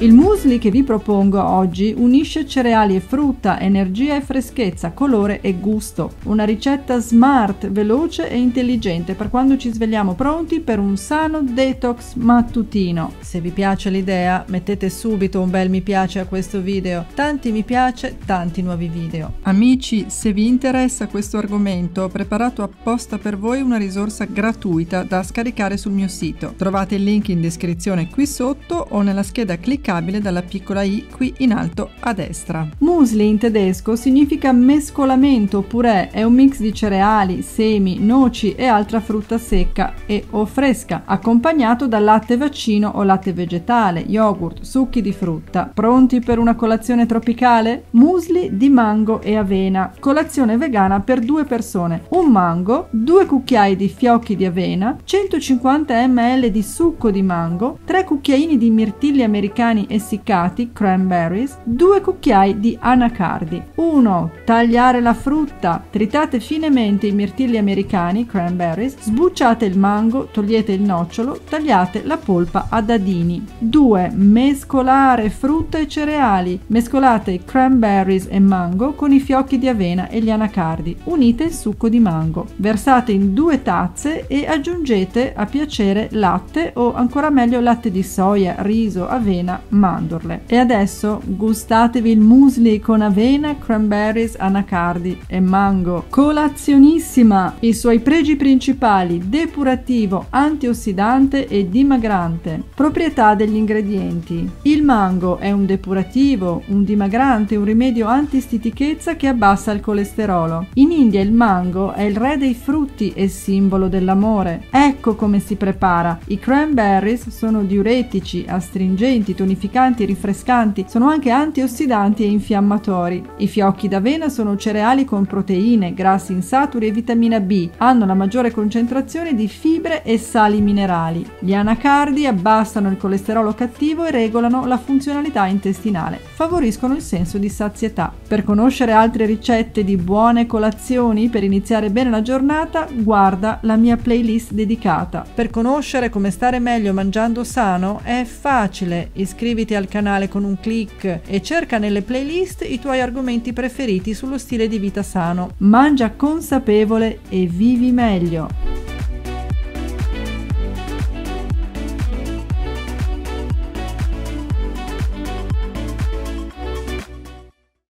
Il muesli che vi propongo oggi unisce cereali e frutta, energia e freschezza, colore e gusto. Una ricetta smart, veloce e intelligente per quando ci svegliamo pronti per un sano detox mattutino. Se vi piace l'idea, mettete subito un bel mi piace a questo video. Tanti mi piace, tanti nuovi video. Amici, se vi interessa questo argomento, ho preparato apposta per voi una risorsa gratuita da scaricare sul mio sito. Trovate il link in descrizione qui sotto o nella scheda cliccabile cliccabile dalla piccola i qui in alto a destra. Musli in tedesco significa mescolamento oppure è un mix di cereali, semi, noci e altra frutta secca e o fresca, accompagnato da latte vaccino o latte vegetale, yogurt, succhi di frutta. Pronti per una colazione tropicale? Musli di mango e avena. Colazione vegana per due persone. Un mango, due cucchiai di fiocchi di avena, 150 ml di succo di mango, 3 cucchiaini di mirtilli americani americani essiccati, cranberries, 2 cucchiai di anacardi. 1. Tagliare la frutta. Tritate finemente i mirtilli americani, cranberries, sbucciate il mango, togliete il nocciolo, tagliate la polpa a dadini. 2. Mescolare frutta e cereali. Mescolate i cranberries e mango con i fiocchi di avena e gli anacardi. Unite il succo di mango. Versate in due tazze e aggiungete a piacere latte o ancora meglio latte di soia, riso, avena mandorle. E adesso gustatevi il muesli con avena, cranberries, anacardi e mango. Colazionissima! I suoi pregi principali: depurativo, antiossidante e dimagrante. Proprietà degli ingredienti: il mango è un depurativo, un dimagrante, un rimedio antistitichezza che abbassa il colesterolo. In India il mango è il re dei frutti e simbolo dell'amore. Ecco come si prepara. I cranberries sono diuretici, astringenti, tonificanti tonificanti, rinfrescanti, sono anche antiossidanti e infiammatori. I fiocchi d'avena sono cereali con proteine, grassi insaturi e vitamina B, hanno la maggiore concentrazione di fibre e sali minerali. Gli anacardi abbassano il colesterolo cattivo e regolano la funzionalità intestinale, favoriscono il senso di sazietà. Per conoscere altre ricette di buone colazioni per iniziare bene la giornata, guarda la mia playlist dedicata. Per conoscere come stare meglio mangiando sano è facile, iscriversi iscriviti al canale con un clic e cerca nelle playlist i tuoi argomenti preferiti sullo stile di vita sano. Mangia consapevole e vivi meglio!